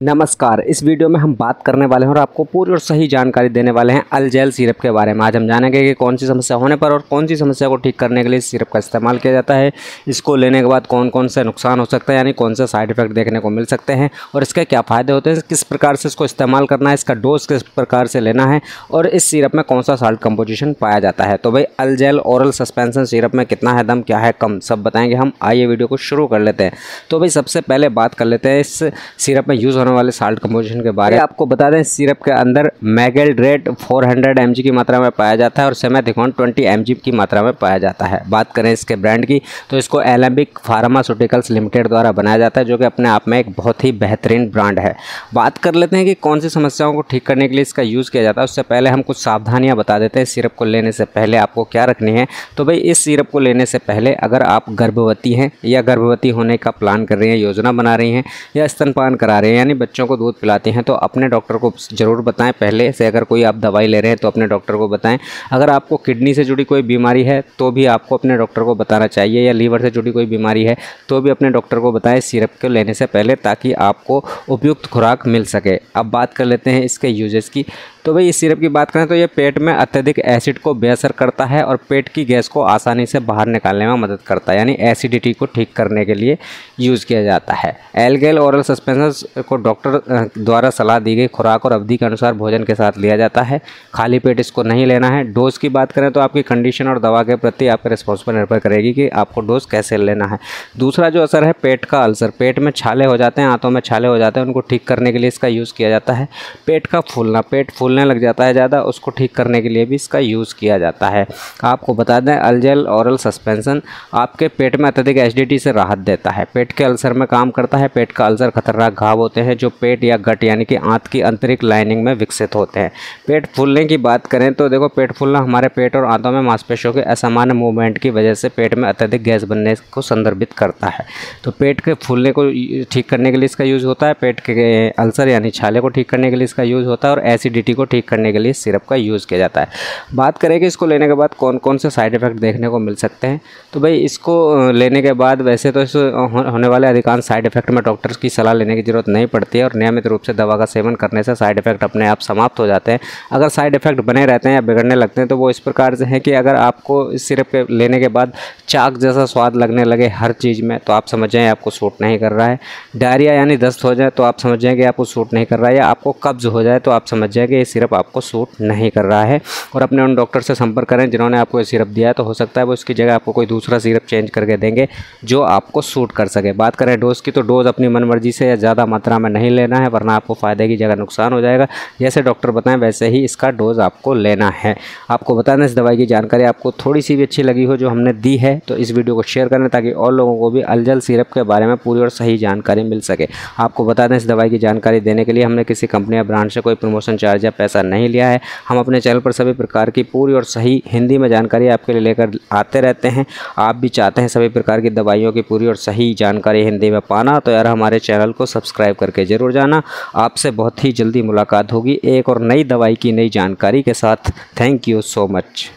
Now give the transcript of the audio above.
नमस्कार। इस वीडियो में हम बात करने वाले हैं और आपको पूरी और सही जानकारी देने वाले हैं अलजेल सिरप के बारे में। आज हम जानेंगे कि कौन सी समस्या होने पर और कौन सी समस्या को ठीक करने के लिए सिरप का इस्तेमाल किया जाता है। इसको लेने के बाद कौन कौन से नुकसान हो सकते हैं, यानी कौन से साइड इफ़ेक्ट देखने को मिल सकते हैं और इसके क्या फ़ायदे होते हैं, किस प्रकार से इसको इस्तेमाल करना है, इसका डोज किस प्रकार से लेना है और इस सिरप में कौन सा साल्ट कम्पोजिशन पाया जाता है। तो भाई, अलजेल औरल सस्पेंसन सिरप में कितना है, दम क्या है, कम सब बताएँगे हम। आइए वीडियो को शुरू कर लेते हैं। तो भाई, सबसे पहले बात कर लेते हैं, इस सिरप में यूज़ वाले साल्ट कम्पोजिशन के बारे में। आपको बता दें सिरप के अंदर मैगल ड्रेट 400 हंड्रेड की मात्रा में पाया जाता है और सेमेथिकॉन 20 एम की मात्रा में पाया जाता है। बात करें इसके ब्रांड की तो इसको एलेम्बिक फार्मास्यूटिकल्स लिमिटेड द्वारा बनाया जाता है, जो कि अपने आप में एक बहुत ही बेहतरीन ब्रांड है। बात कर लेते हैं कि कौन सी समस्याओं को ठीक करने के लिए इसका यूज़ किया जाता है। उससे पहले हम कुछ सावधानियाँ बता देते हैं। सिरप को लेने से पहले आपको क्या रखनी है? तो भाई, इस सिरप को लेने से पहले अगर आप गर्भवती हैं या गर्भवती होने का प्लान कर रही हैं, योजना बना रही हैं या स्तनपान करा रहे हैं, यानी बच्चों को दूध पिलाते हैं तो अपने डॉक्टर को ज़रूर बताएँ। पहले से अगर कोई आप दवाई ले रहे हैं तो अपने डॉक्टर को बताएँ। अगर आपको किडनी से जुड़ी कोई बीमारी है तो भी आपको अपने डॉक्टर को बताना चाहिए, या लीवर से जुड़ी कोई बीमारी है तो भी अपने डॉक्टर को बताएँ सिरप को लेने से पहले, ताकि आपको उपयुक्त खुराक मिल सके। अब बात कर लेते हैं इसके यूजेस की। तो भाई, इस सिरप की बात करें तो ये पेट में अत्यधिक एसिड को बेअसर करता है और पेट की गैस को आसानी से बाहर निकालने में मदद करता है, यानी एसिडिटी को ठीक करने के लिए यूज़ किया जाता है। एलगेल ओरल सस्पेंशन को डॉक्टर द्वारा सलाह दी गई खुराक और अवधि के अनुसार भोजन के साथ लिया जाता है। खाली पेट इसको नहीं लेना है। डोज की बात करें तो आपकी कंडीशन और दवा के प्रति आपके रिस्पॉन्स पर निर्भर करेगी कि आपको डोज कैसे लेना है। दूसरा जो असर है, पेट का अल्सर। पेट में छाले हो जाते हैं, आंतों में छाले हो जाते हैं, उनको ठीक करने के लिए इसका यूज़ किया जाता है। पेट का फूलना। पेट फूल फूलने लग जाता है ज़्यादा, उसको ठीक करने के लिए भी इसका यूज़ किया जाता है। आपको बता दें, अलजेल औरल सस्पेंसन आपके पेट में अत्यधिक एसिडिटी से राहत देता है। पेट के अल्सर में काम करता है, पेट का अल्सर खतरनाक घाव होते हैं, जो पेट या गट यानी कि आंत की आंतरिक लाइनिंग में विकसित होते हैं। पेट फूलने की बात करें तो देखो, पेट फूलना हमारे पेट और आंतों में मांसपेशियों के असामान्य मूवमेंट की वजह से पेट में अत्यधिक गैस बनने को संदर्भित करता है। तो पेट के फूलने को ठीक करने के लिए इसका यूज़ होता है, पेट के अल्सर यानी छाले को ठीक करने के लिए इसका यूज़ होता है और एसिडिटी को ठीक करने के लिए सिरप का यूज़ किया जाता है। बात करें कि इसको लेने के बाद कौन कौन से साइड इफ़ेक्ट देखने को मिल सकते हैं? तो भाई इसको लेने के बाद वैसे तो इस होने वाले अधिकांश साइड इफ़ेक्ट में डॉक्टर्स की सलाह लेने की ज़रूरत नहीं पड़ती है और नियमित रूप से दवा का सेवन करने से साइड इफ़ेक्ट अपने आप समाप्त हो जाते हैं। अगर साइड इफ़ेक्ट बने रहते हैं या बिगड़ने लगते हैं तो वो इस प्रकार से हैं कि अगर आपको इस सिरप के लेने के बाद चाक जैसा स्वाद लगने लगे हर चीज़ में तो आप समझ जाएँ आपको सूट नहीं कर रहा है। डायरिया यानी दस्त हो जाए तो आप समझ जाएँ कि आपको सूट नहीं कर रहा है या आपको कब्ज़ हो जाए तो आप समझ जाए कि सिरप आपको सूट नहीं कर रहा है। और अपने उन डॉक्टर से संपर्क करें जिन्होंने आपको ये सिरप दिया है तो हो सकता है वो इसकी जगह आपको कोई दूसरा सिरप चेंज करके देंगे जो आपको सूट कर सके। बात करें डोज़ की तो डोज़ अपनी मन मर्ज़ी से ज़्यादा मात्रा में नहीं लेना है, वरना आपको फ़ायदे की जगह नुकसान हो जाएगा। जैसे डॉक्टर बताएँ, वैसे ही इसका डोज़ आपको लेना है। आपको बता दें इस दवाई की जानकारी आपको थोड़ी सी भी अच्छी लगी हो जो हमने दी है तो इस वीडियो को शेयर करें ताकि और लोगों को भी अलजल सिरप के बारे में पूरी और सही जानकारी मिल सके। आपको बता दें इस दवाई की जानकारी देने के लिए हमने किसी कंपनी या ब्रांड से कोई प्रमोशन चार्ज या पैसा नहीं लिया है। हम अपने चैनल पर सभी प्रकार की पूरी और सही हिंदी में जानकारी आपके लिए लेकर आते रहते हैं। आप भी चाहते हैं सभी प्रकार की दवाइयों की पूरी और सही जानकारी हिंदी में पाना तो यार हमारे चैनल को सब्सक्राइब करके ज़रूर जाना। आपसे बहुत ही जल्दी मुलाकात होगी एक और नई दवाई की नई जानकारी के साथ। Thank you so much